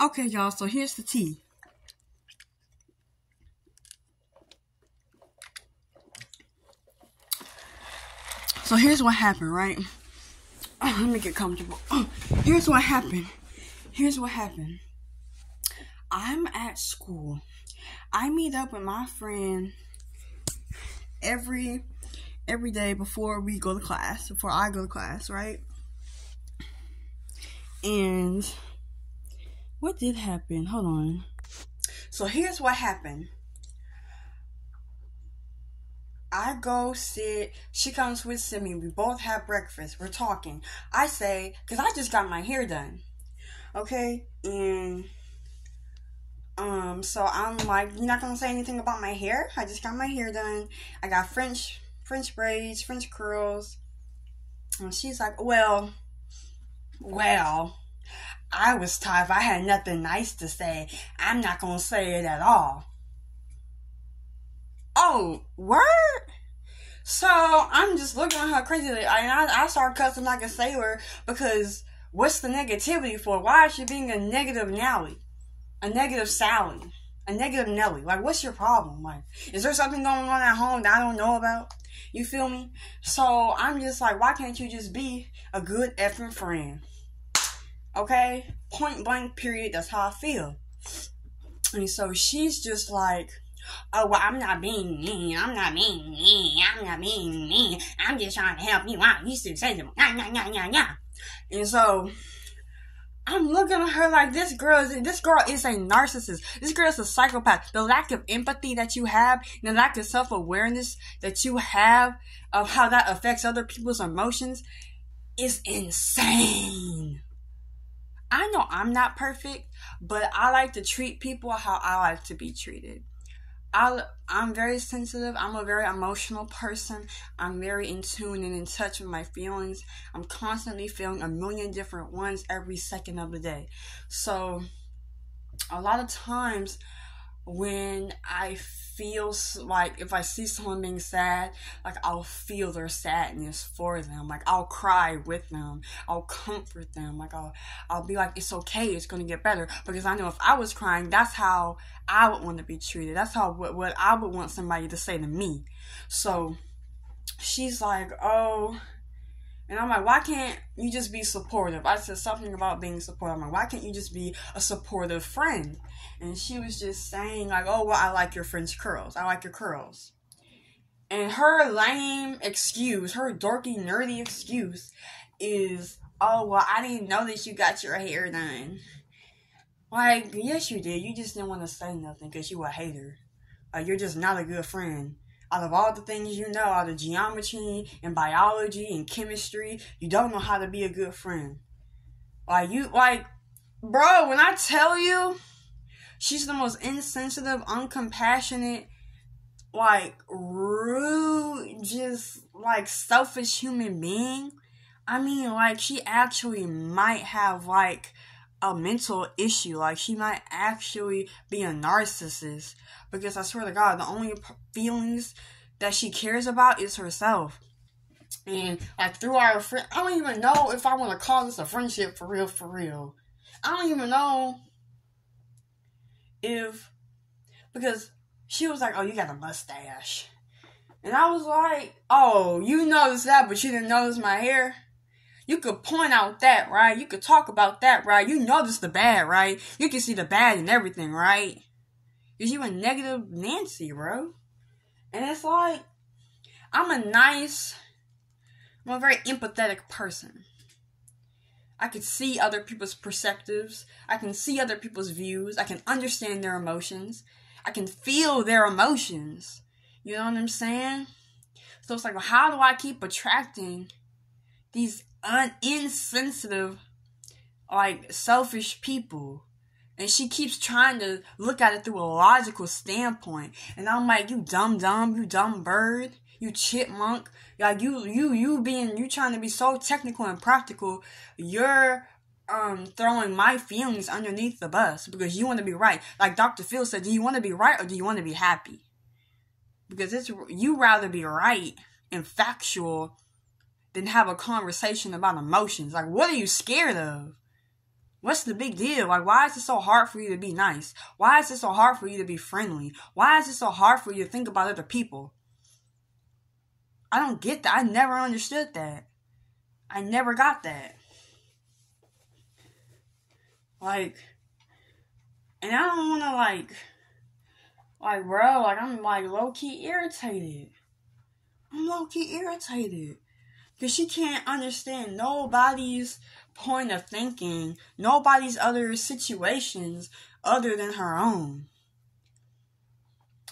Okay, y'all, so here's the tea. So here's what happened, right? Oh, let me get comfortable. Oh, here's what happened. Here's what happened. I'm at school. I meet up with my friend every every day before we go to class, before I go to class, right? And what did happen? Hold on. So here's what happened. I go sit. She comes with me. We both have breakfast. We're talking. I say, because I just got my hair done. Okay? And, um, so I'm like, you're not gonna say anything about my hair? I just got my hair done. I got French, French braids, French curls. And she's like, well, well, I was tired. I had nothing nice to say. I'm not gonna say it at all. Oh, word? So I'm just looking at her crazy, and I, I start cussing like a sailor because what's the negativity for? Why is she being a negative Nelly, a negative Sally, a negative Nelly? Like, what's your problem? Like, is there something going on at home that I don't know about? You feel me? So I'm just like, why can't you just be a good effing friend? Okay? Point blank, period. That's how I feel. And so she's just like, oh, well, I'm not being mean. I'm not being mean. I'm not being mean. I'm just trying to help you out. You them. Nah, nah, nah, nah, nah. And so I'm looking at her like this girl is this girl is a narcissist. This girl is a psychopath. The lack of empathy that you have, the lack of self awareness that you have of how that affects other people's emotions is insane. I know I'm not perfect, but I like to treat people how I like to be treated. I, I'm very sensitive. I'm a very emotional person. I'm very in tune and in touch with my feelings. I'm constantly feeling a million different ones every second of the day. So, a lot of times, when I feel like if I see someone being sad, like I'll feel their sadness for them. Like I'll cry with them. I'll comfort them. Like I'll I'll be like, it's okay, it's gonna get better. Because I know if I was crying, that's how I would want to be treated. That's how what, what I would want somebody to say to me. So she's like, oh and I'm like, why can't you just be supportive? I said something about being supportive. I'm like, why can't you just be a supportive friend? And she was just saying, like, oh, well, I like your French curls. I like your curls. And her lame excuse, her dorky, nerdy excuse is, oh, well, I didn't know that you got your hair done. Like, yes, you did. You just didn't want to say nothing because you a hater. Like, you're just not a good friend out of all the things you know, out of geometry and biology and chemistry, you don't know how to be a good friend. Like you like bro, when I tell you she's the most insensitive, uncompassionate, like rude, just like selfish human being. I mean, like she actually might have like a mental issue. Like she might actually be a narcissist because I swear to God, the only feelings that she cares about is herself. And like through our friend, I don't even know if I want to call this a friendship for real, for real. I don't even know if because she was like, "Oh, you got a mustache," and I was like, "Oh, you noticed that, but you didn't notice my hair." You could point out that, right? You could talk about that, right? You notice the bad, right? You can see the bad in everything, right? Cause you a negative Nancy, bro. And it's like, I'm a nice, I'm a very empathetic person. I can see other people's perspectives. I can see other people's views. I can understand their emotions. I can feel their emotions. You know what I'm saying? So it's like, well, how do I keep attracting these un- insensitive, like selfish people. And she keeps trying to look at it through a logical standpoint. And I'm like, you dumb dumb, you dumb bird, you chipmunk. Like you you you being you trying to be so technical and practical, you're um throwing my feelings underneath the bus because you want to be right. Like Dr. Phil said, do you want to be right or do you want to be happy? Because it's you rather be right and factual than have a conversation about emotions. Like, what are you scared of? What's the big deal? Like, why is it so hard for you to be nice? Why is it so hard for you to be friendly? Why is it so hard for you to think about other people? I don't get that. I never understood that. I never got that. Like, and I don't want to, like, like, bro, like, I'm, like, low key irritated. I'm low key irritated. Because she can't understand nobody's point of thinking, nobody's other situations other than her own.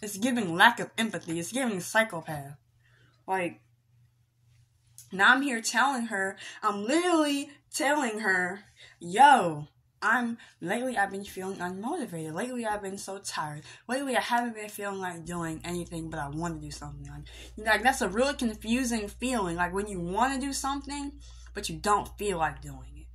It's giving lack of empathy. It's giving psychopath. Like, now I'm here telling her, I'm literally telling her, yo, I'm lately I've been feeling unmotivated. Lately I've been so tired. Lately I haven't been feeling like doing anything but I want to do something. Like, like that's a really confusing feeling. Like when you want to do something but you don't feel like doing it.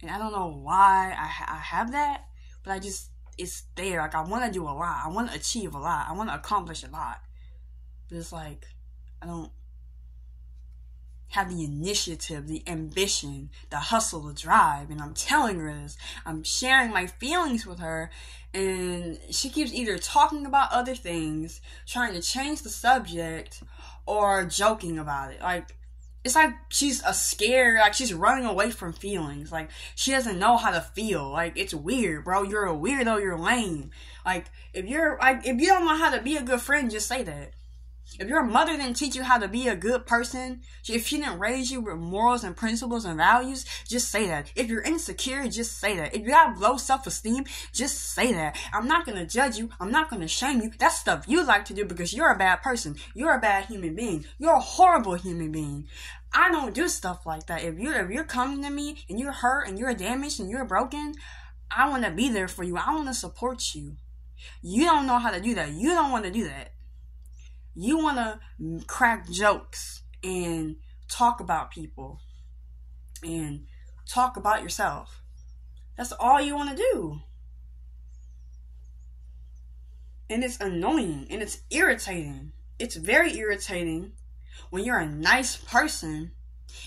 And I don't know why I, ha- I have that, but I just it's there. Like I want to do a lot. I want to achieve a lot. I want to accomplish a lot. But it's like I don't have the initiative, the ambition, the hustle, the drive. And I'm telling her this. I'm sharing my feelings with her. And she keeps either talking about other things, trying to change the subject, or joking about it. Like, it's like she's a scared, like she's running away from feelings. Like, she doesn't know how to feel. Like, it's weird, bro. You're a weirdo. You're lame. Like, if you're, like, if you don't know how to be a good friend, just say that. If your mother didn't teach you how to be a good person, if she didn't raise you with morals and principles and values, just say that. If you're insecure, just say that. If you have low self-esteem, just say that. I'm not gonna judge you. I'm not gonna shame you. That's stuff you like to do because you're a bad person. You're a bad human being. You're a horrible human being. I don't do stuff like that. If you're if you're coming to me and you're hurt and you're damaged and you're broken, I want to be there for you. I want to support you. You don't know how to do that. You don't want to do that you want to crack jokes and talk about people and talk about yourself. That's all you want to do. And it's annoying and it's irritating. It's very irritating when you're a nice person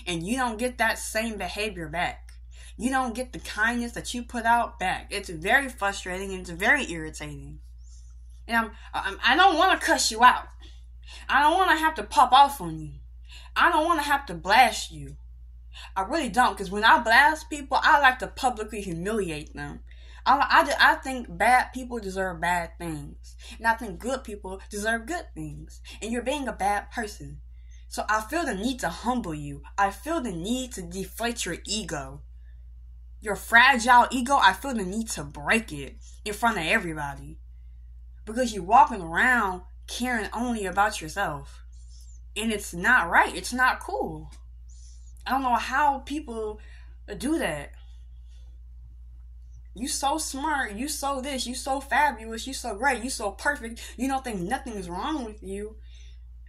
and you don't get that same behavior back. You don't get the kindness that you put out back. It's very frustrating and it's very irritating. And I'm, I'm I don't want to cuss you out. I don't want to have to pop off on you. I don't want to have to blast you. I really don't, because when I blast people, I like to publicly humiliate them. I, I, I think bad people deserve bad things. And I think good people deserve good things. And you're being a bad person. So I feel the need to humble you. I feel the need to deflate your ego. Your fragile ego, I feel the need to break it in front of everybody. Because you're walking around caring only about yourself. And it's not right. It's not cool. I don't know how people do that. You so smart, you so this, you so fabulous, you so great, you so perfect, you don't think nothing is wrong with you.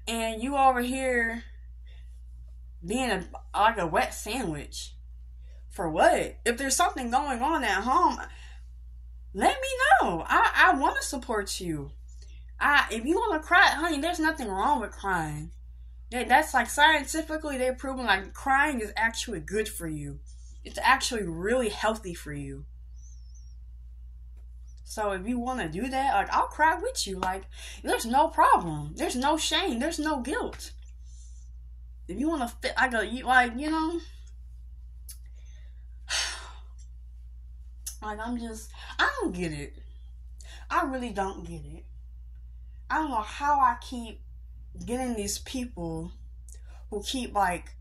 And you over here being a like a wet sandwich. For what? If there's something going on at home, let me know. I, I want to support you. I, if you want to cry, honey, there's nothing wrong with crying. That, that's like scientifically they're proven like crying is actually good for you. It's actually really healthy for you. So if you want to do that, like I'll cry with you. Like there's no problem. There's no shame. There's no guilt. If you want to fit, I go, you like you know. Like I'm just, I don't get it. I really don't get it. I don't know how I keep getting these people who keep like,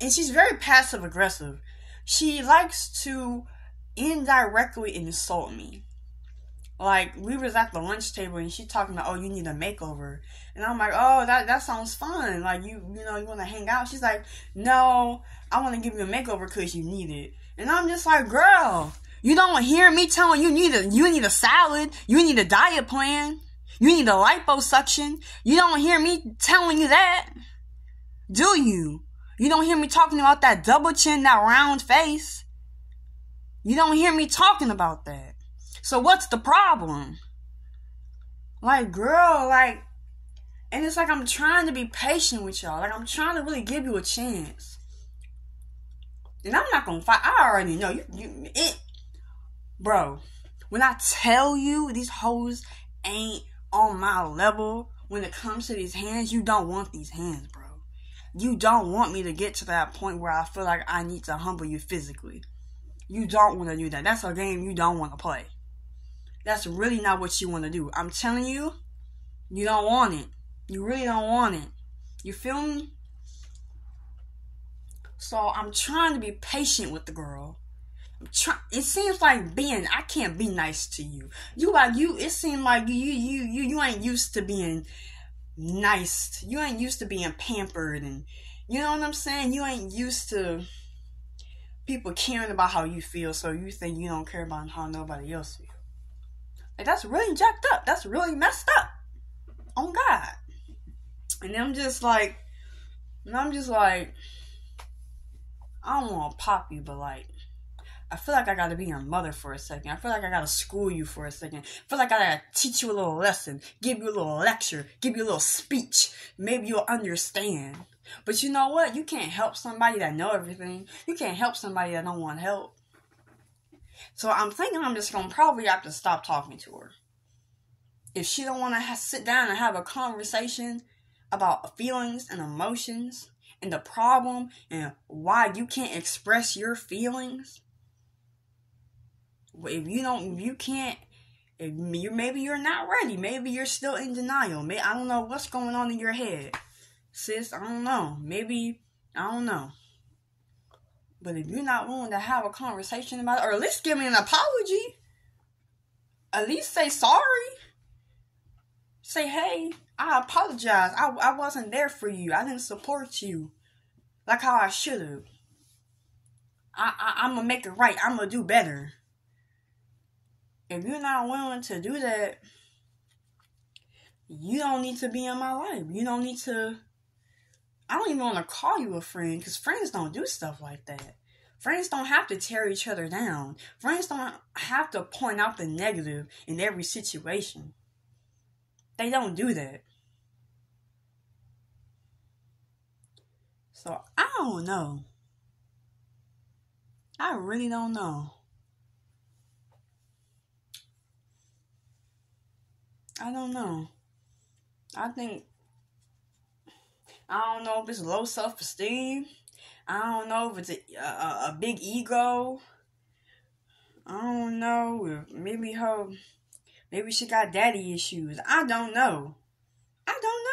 and she's very passive aggressive. She likes to indirectly insult me. Like we was at the lunch table and she talking about, oh, you need a makeover, and I'm like, oh, that that sounds fun. Like you, you know, you want to hang out. She's like, no, I want to give you a makeover because you need it, and I'm just like, girl, you don't hear me telling you need a you need a salad, you need a diet plan. You need a liposuction. You don't hear me telling you that. Do you? You don't hear me talking about that double chin, that round face. You don't hear me talking about that. So what's the problem? Like, girl, like, and it's like I'm trying to be patient with y'all. Like, I'm trying to really give you a chance. And I'm not gonna fight. I already know you. You it, bro. When I tell you these hoes ain't on my level when it comes to these hands, you don't want these hands, bro. You don't want me to get to that point where I feel like I need to humble you physically. You don't want to do that. That's a game you don't want to play. That's really not what you want to do. I'm telling you, you don't want it. You really don't want it. You feel me? So I'm trying to be patient with the girl. Try- it seems like being I can't be nice to you. You like you it seems like you you you you ain't used to being nice. You ain't used to being pampered and you know what I'm saying? You ain't used to people caring about how you feel, so you think you don't care about how nobody else feels. Like that's really jacked up. That's really messed up. On God. And I'm just like and I'm just like I don't want to pop you, but like, I feel like I gotta be your mother for a second. I feel like I gotta school you for a second. I feel like I gotta teach you a little lesson, give you a little lecture, give you a little speech. Maybe you'll understand. But you know what? You can't help somebody that know everything. You can't help somebody that don't want help. So I'm thinking I'm just gonna probably have to stop talking to her. If she don't want to sit down and have a conversation about feelings and emotions, and the problem and why you can't express your feelings. If you don't, you can't, if you maybe you're not ready, maybe you're still in denial. Maybe I don't know what's going on in your head, sis. I don't know. Maybe I don't know. But if you're not willing to have a conversation about it, or at least give me an apology, at least say sorry. Say, hey, I apologize. I, I wasn't there for you. I didn't support you like how I should have. I, I, I'm gonna make it right. I'm gonna do better. If you're not willing to do that, you don't need to be in my life. You don't need to. I don't even want to call you a friend because friends don't do stuff like that. Friends don't have to tear each other down. Friends don't have to point out the negative in every situation. They don't do that. So I don't know. I really don't know. I don't know. I think I don't know if it's low self esteem. I don't know if it's a, a, a big ego. I don't know maybe her maybe she got daddy issues. I don't know. I don't know.